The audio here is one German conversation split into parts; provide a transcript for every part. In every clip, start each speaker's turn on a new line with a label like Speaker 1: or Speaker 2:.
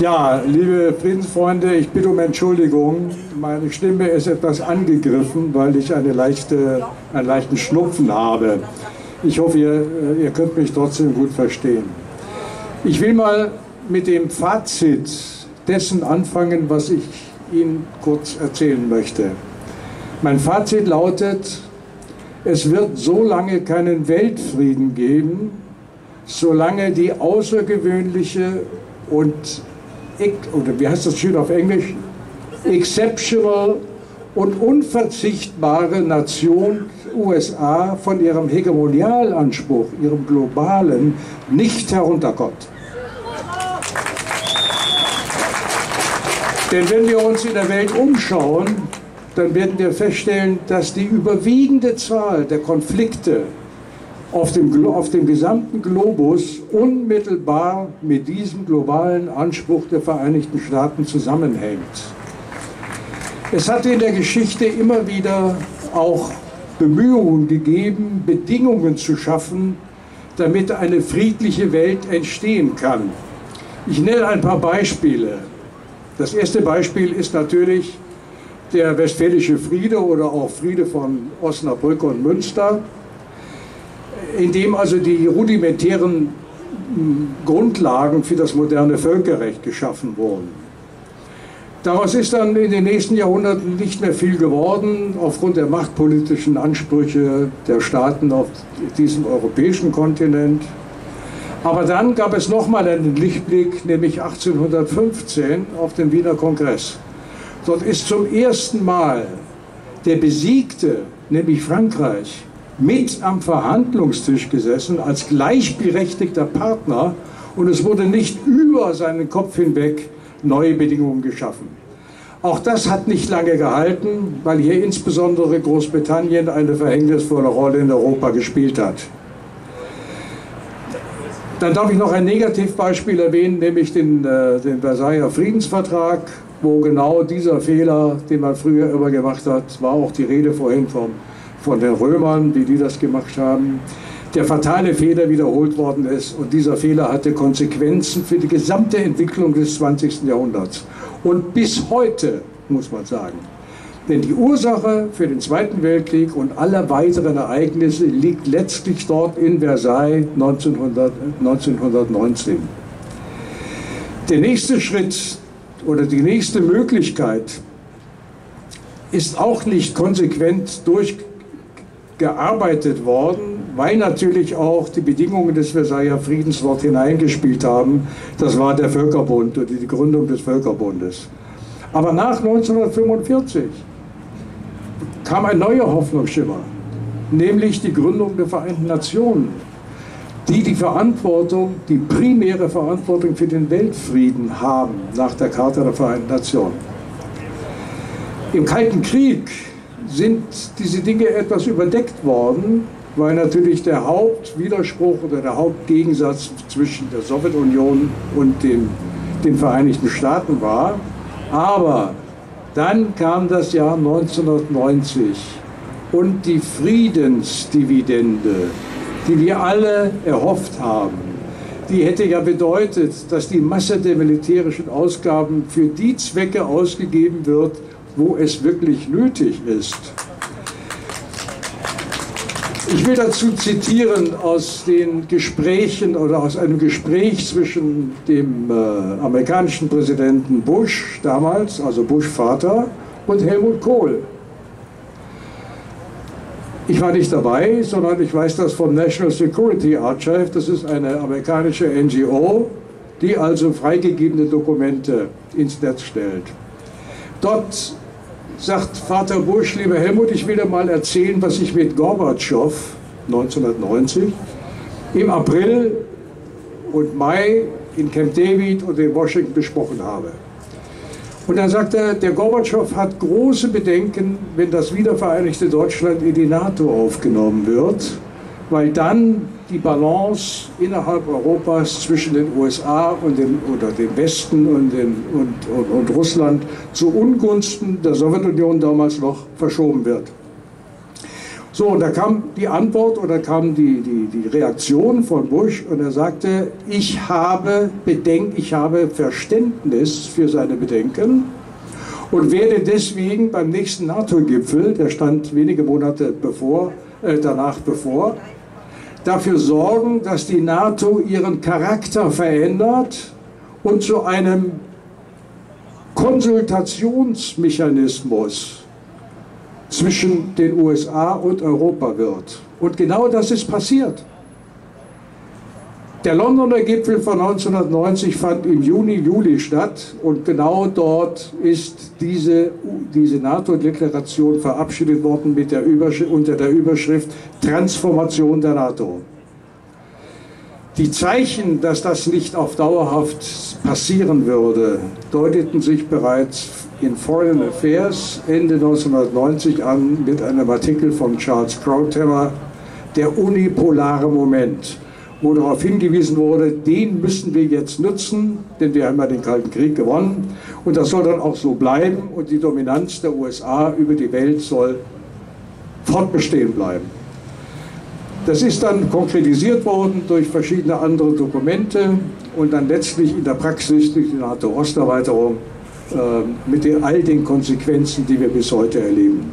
Speaker 1: Ja, liebe Friedensfreunde, ich bitte um Entschuldigung. Meine Stimme ist etwas angegriffen, weil ich eine leichte, einen leichten Schnupfen habe. Ich hoffe, ihr, äh, ihr könnt mich trotzdem gut verstehen. Ich will mal mit dem Fazit dessen anfangen, was ich Ihnen kurz erzählen möchte. Mein Fazit lautet, es wird so lange keinen Weltfrieden geben, solange die außergewöhnliche und oder wie heißt das schön auf Englisch? Exceptional und unverzichtbare Nation USA von ihrem Hegemonialanspruch, ihrem globalen, nicht herunterkommt. Denn wenn wir uns in der Welt umschauen, dann werden wir feststellen, dass die überwiegende Zahl der Konflikte auf dem, auf dem gesamten Globus unmittelbar mit diesem globalen Anspruch der Vereinigten Staaten zusammenhängt. Es hat in der Geschichte immer wieder auch Bemühungen gegeben, Bedingungen zu schaffen, damit eine friedliche Welt entstehen kann. Ich nenne ein paar Beispiele. Das erste Beispiel ist natürlich der Westfälische Friede oder auch Friede von Osnabrück und Münster in dem also die rudimentären hm, Grundlagen für das moderne Völkerrecht geschaffen wurden. Daraus ist dann in den nächsten Jahrhunderten nicht mehr viel geworden, aufgrund der machtpolitischen Ansprüche der Staaten auf diesem europäischen Kontinent. Aber dann gab es nochmal einen Lichtblick, nämlich 1815 auf dem Wiener Kongress. Dort ist zum ersten Mal der Besiegte, nämlich Frankreich, mit am Verhandlungstisch gesessen als gleichberechtigter Partner und es wurde nicht über seinen Kopf hinweg neue Bedingungen geschaffen. Auch das hat nicht lange gehalten, weil hier insbesondere Großbritannien eine verhängnisvolle Rolle in Europa gespielt hat. Dann darf ich noch ein Negativbeispiel erwähnen, nämlich den, äh, den Versailler Friedensvertrag, wo genau dieser Fehler, den man früher immer gemacht hat, war auch die Rede vorhin vom von den Römern, wie die das gemacht haben, der fatale Fehler wiederholt worden ist. Und dieser Fehler hatte Konsequenzen für die gesamte Entwicklung des 20. Jahrhunderts. Und bis heute, muss man sagen. Denn die Ursache für den Zweiten Weltkrieg und alle weiteren Ereignisse liegt letztlich dort in Versailles 1900, 1919. Der nächste Schritt oder die nächste Möglichkeit ist auch nicht konsequent durch gearbeitet worden, weil natürlich auch die Bedingungen des Versailler Friedens dort hineingespielt haben. Das war der Völkerbund oder die Gründung des Völkerbundes. Aber nach 1945 kam ein neuer Hoffnungsschimmer, nämlich die Gründung der Vereinten Nationen, die die Verantwortung, die primäre Verantwortung für den Weltfrieden haben nach der Charta der Vereinten Nationen. Im Kalten Krieg sind diese Dinge etwas überdeckt worden, weil natürlich der Hauptwiderspruch oder der Hauptgegensatz zwischen der Sowjetunion und dem, den Vereinigten Staaten war. Aber dann kam das Jahr 1990 und die Friedensdividende, die wir alle erhofft haben, die hätte ja bedeutet, dass die Masse der militärischen Ausgaben für die Zwecke ausgegeben wird, wo es wirklich nötig ist. Ich will dazu zitieren aus den Gesprächen oder aus einem Gespräch zwischen dem äh, amerikanischen Präsidenten Bush damals, also Bush Vater, und Helmut Kohl. Ich war nicht dabei, sondern ich weiß das vom National Security Archive. Das ist eine amerikanische NGO, die also freigegebene Dokumente ins Netz stellt. Dort sagt Vater Bush, lieber Helmut, ich will dir mal erzählen, was ich mit Gorbatschow 1990 im April und Mai in Camp David und in Washington besprochen habe. Und dann sagt er, der Gorbatschow hat große Bedenken, wenn das wiedervereinigte Deutschland in die NATO aufgenommen wird, weil dann die Balance innerhalb Europas zwischen den USA und dem, oder dem Westen und, den, und, und, und Russland zu Ungunsten der Sowjetunion damals noch verschoben wird. So, und da kam die Antwort oder kam die, die, die Reaktion von Bush und er sagte, ich habe Bedenken, ich habe Verständnis für seine Bedenken und werde deswegen beim nächsten NATO-Gipfel, der stand wenige Monate bevor, äh, danach bevor, dafür sorgen, dass die NATO ihren Charakter verändert und zu einem Konsultationsmechanismus zwischen den USA und Europa wird. Und genau das ist passiert. Der Londoner Gipfel von 1990 fand im Juni, Juli statt und genau dort ist diese, diese NATO-Deklaration verabschiedet worden mit der unter der Überschrift Transformation der NATO. Die Zeichen, dass das nicht auf dauerhaft passieren würde, deuteten sich bereits in Foreign Affairs Ende 1990 an mit einem Artikel von Charles Krauthammer, Der unipolare Moment wo darauf hingewiesen wurde, den müssen wir jetzt nutzen, denn wir haben ja den Kalten Krieg gewonnen und das soll dann auch so bleiben und die Dominanz der USA über die Welt soll fortbestehen bleiben. Das ist dann konkretisiert worden durch verschiedene andere Dokumente und dann letztlich in der Praxis durch die NATO-Osterweiterung äh, mit den, all den Konsequenzen, die wir bis heute erleben.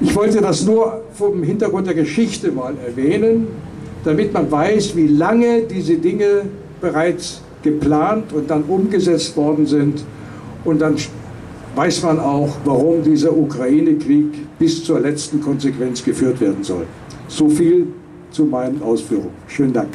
Speaker 1: Ich wollte das nur vom Hintergrund der Geschichte mal erwähnen, damit man weiß, wie lange diese Dinge bereits geplant und dann umgesetzt worden sind. Und dann weiß man auch, warum dieser Ukraine-Krieg bis zur letzten Konsequenz geführt werden soll. So viel zu meinen Ausführungen. Schönen Dank.